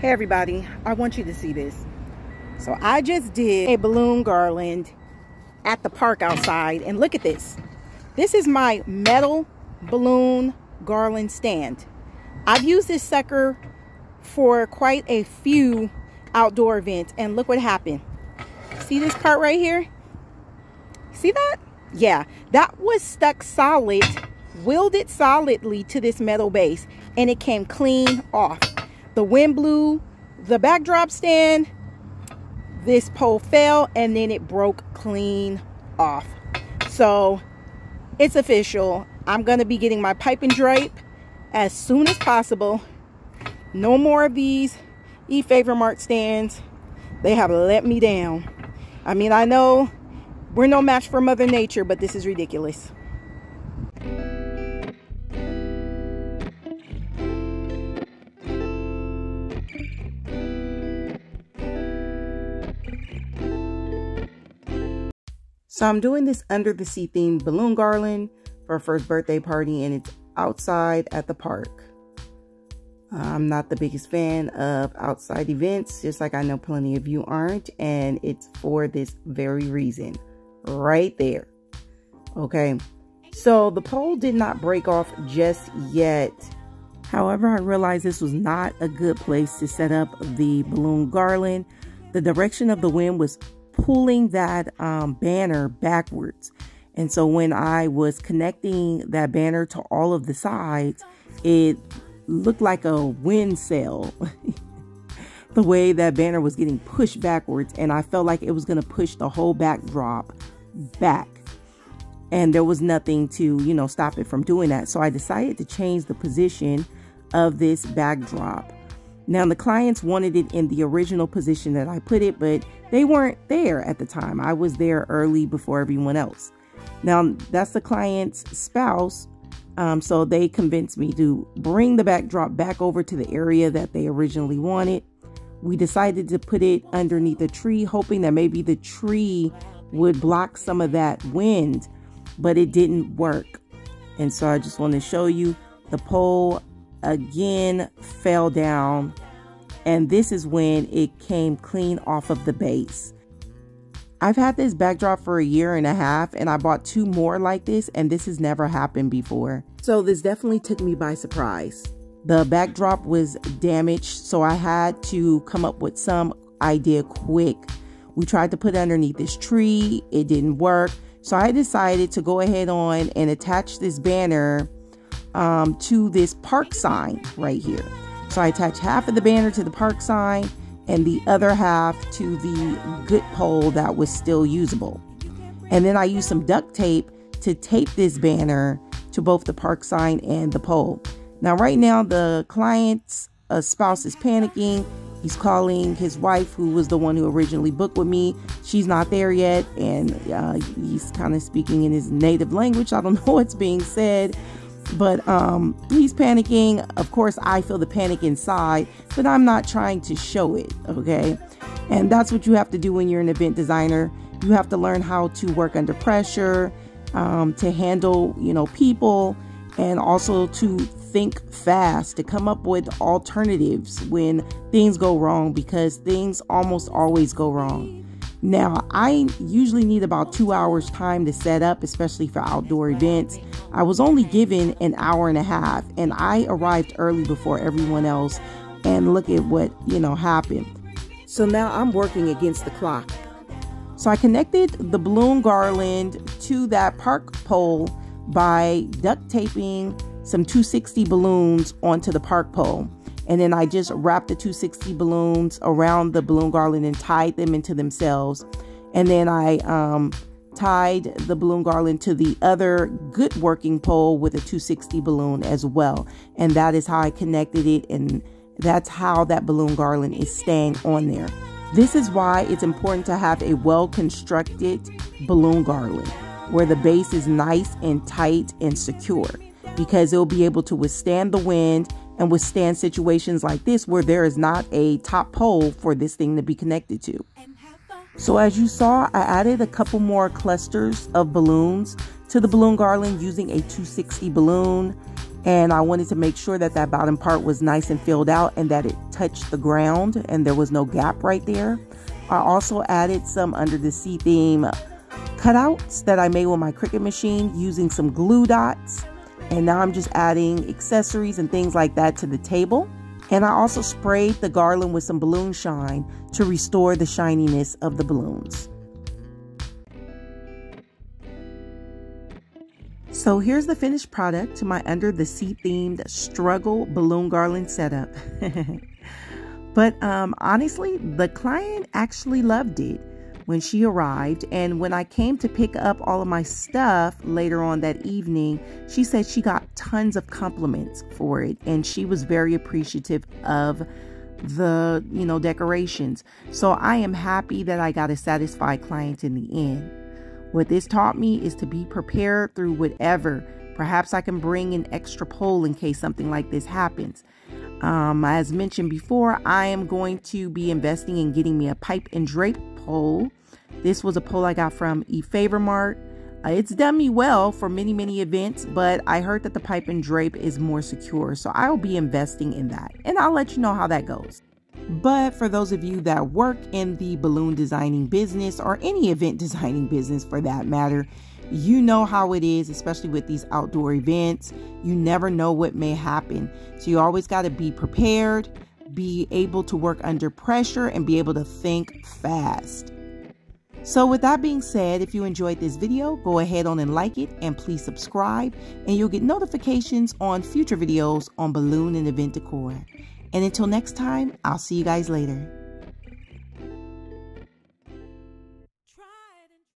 Hey everybody, I want you to see this. So I just did a balloon garland at the park outside and look at this. This is my metal balloon garland stand. I've used this sucker for quite a few outdoor events and look what happened. See this part right here? See that? Yeah, that was stuck solid, welded solidly to this metal base and it came clean off. The wind blew the backdrop stand. This pole fell and then it broke clean off. So it's official. I'm going to be getting my pipe and drape as soon as possible. No more of these eFavorMart stands. They have let me down. I mean, I know we're no match for Mother Nature, but this is ridiculous. So I'm doing this under the sea themed balloon garland for a first birthday party and it's outside at the park. Uh, I'm not the biggest fan of outside events, just like I know plenty of you aren't, and it's for this very reason. Right there. Okay. So the pole did not break off just yet. However, I realized this was not a good place to set up the balloon garland. The direction of the wind was pulling that um, banner backwards. And so when I was connecting that banner to all of the sides, it looked like a wind sail. the way that banner was getting pushed backwards. And I felt like it was going to push the whole backdrop back. And there was nothing to, you know, stop it from doing that. So I decided to change the position of this backdrop. Now, the clients wanted it in the original position that I put it, but they weren't there at the time. I was there early before everyone else. Now, that's the client's spouse. Um, so they convinced me to bring the backdrop back over to the area that they originally wanted. We decided to put it underneath a tree, hoping that maybe the tree would block some of that wind, but it didn't work. And so I just want to show you the pole again fell down and this is when it came clean off of the base. I've had this backdrop for a year and a half and I bought two more like this and this has never happened before. So this definitely took me by surprise. The backdrop was damaged so I had to come up with some idea quick. We tried to put it underneath this tree, it didn't work. So I decided to go ahead on and attach this banner um, to this park sign right here. So I attach half of the banner to the park sign and the other half to the good pole that was still usable. And then I use some duct tape to tape this banner to both the park sign and the pole. Now, right now, the client's uh, spouse is panicking. He's calling his wife, who was the one who originally booked with me. She's not there yet, and uh, he's kind of speaking in his native language. I don't know what's being said, but um, he's panicking. Of course, I feel the panic inside, but I'm not trying to show it, okay? And that's what you have to do when you're an event designer. You have to learn how to work under pressure, um, to handle, you know, people, and also to think fast, to come up with alternatives when things go wrong because things almost always go wrong. Now, I usually need about two hours time to set up, especially for outdoor events. I was only given an hour and a half and I arrived early before everyone else and look at what, you know, happened. So now I'm working against the clock. So I connected the balloon garland to that park pole by duct taping some 260 balloons onto the park pole. And then I just wrapped the 260 balloons around the balloon garland and tied them into themselves. And then I um, tied the balloon garland to the other good working pole with a 260 balloon as well. And that is how I connected it. And that's how that balloon garland is staying on there. This is why it's important to have a well constructed balloon garland where the base is nice and tight and secure because it'll be able to withstand the wind and withstand situations like this where there is not a top pole for this thing to be connected to. So as you saw, I added a couple more clusters of balloons to the balloon garland using a 260 balloon. And I wanted to make sure that that bottom part was nice and filled out and that it touched the ground and there was no gap right there. I also added some under the sea theme cutouts that I made with my Cricut machine using some glue dots. And now I'm just adding accessories and things like that to the table. And I also sprayed the garland with some balloon shine to restore the shininess of the balloons. So here's the finished product to my under the sea themed struggle balloon garland setup. but um, honestly, the client actually loved it when she arrived. And when I came to pick up all of my stuff later on that evening, she said she got tons of compliments for it. And she was very appreciative of the, you know, decorations. So I am happy that I got a satisfied client in the end. What this taught me is to be prepared through whatever. Perhaps I can bring an extra pole in case something like this happens. Um, as mentioned before, I am going to be investing in getting me a pipe and drape pole. This was a pole I got from eFavorMart. Uh, it's done me well for many, many events, but I heard that the pipe and drape is more secure, so I'll be investing in that. And I'll let you know how that goes. But for those of you that work in the balloon designing business or any event designing business for that matter, you know how it is, especially with these outdoor events. You never know what may happen. So you always got to be prepared, be able to work under pressure, and be able to think fast. So with that being said, if you enjoyed this video, go ahead on and like it and please subscribe and you'll get notifications on future videos on balloon and event decor. And until next time, I'll see you guys later.